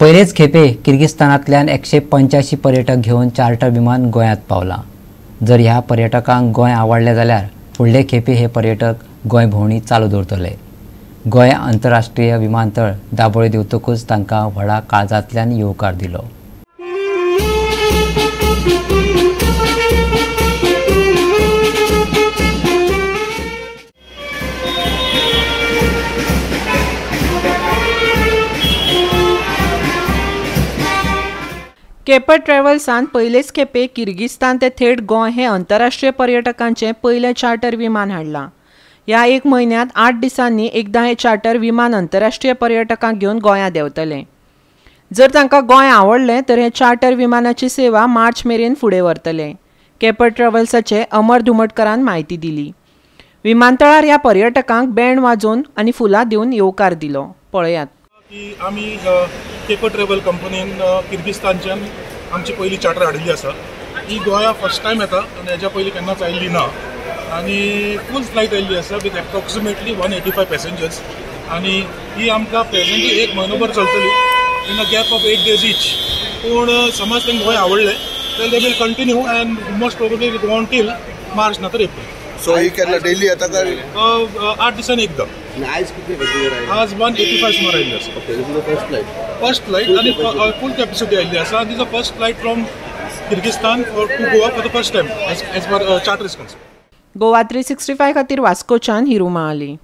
पयलेच खेपे किर्गिस्तानांतल्यान एकशे पंच्याऐंशी पर्यटक घेवन चार्टर विमान गोंयांत पावलां. जर ह्या पर्यटकांक गोंय आवडलें जाल्यार फुडले खेपे हे पर्यटक गोंय भोंवडी चालू दवरतले. गोंय आंतरराष्ट्रीय विमानतळ दाबोळे दिवतकूच तांकां व्हडा काळजांतल्यान येवकार दिलो. केपट ट्रॅव्हल्सान पयलेच खेपे किर्गिस्तान ते थेट गोंय हे आंतरराष्ट्रीय पर्यटकांचे पयले चार्टर विमान हाडलां ह्या एक म्हयन्यांत आठ दिसांनी एकदां हे चार्टर विमान आंतरराष्ट्रीय पर्यटकांक घेवन गोंयांत देंवतलें. जर तांकां गोंय आवडलें तर हे चार्टर विमानाची सेवा मार्च मेरेन फुडें व्हरतले. केपट ट्रॅव्हल्साचे अमर धुमटकरान म्हायती दिली. विमानतळार ह्या पर्यटकांक बँड वाजोवन आनी फुलां दिवन येवकार दिलो. पळयात. की आमी केपो ट्रॅव्हल कंपनीन किर्गिस्तानच्यान आमची पयली चार्टर हाडिल्ली आसा ही गोंया फर्स्ट टायम येता आनी हेज्या पयलीं केन्नाच आयिल्ली ना. आनी फूल फ्लायट आयिल्ली आसा with approximately one eighty five passengers आनी ही आमकां प्रेझेंटली एक म्हयनोभर चलतली in a gap of eight days each पूण समज तांकां गोंय आवडलें जाल्यार they will continue and most probably go on till March ना तर एप्रील सो ही केन्ना डेली येता काय आठ दिसांनी एकदां आणि आयज कितले पॅसेंजर आहे आज वन एटी फाय सुमार आयिल्ली आसा okay this first flight first flight आणि फुल कॅपॅसिटी आयिल्ली आसा this a first flight from Kyrgyzstan to Goa for the first time as per charter is concern Goa three sixty five खातीर वास्कोच्यान ही रुमा आली.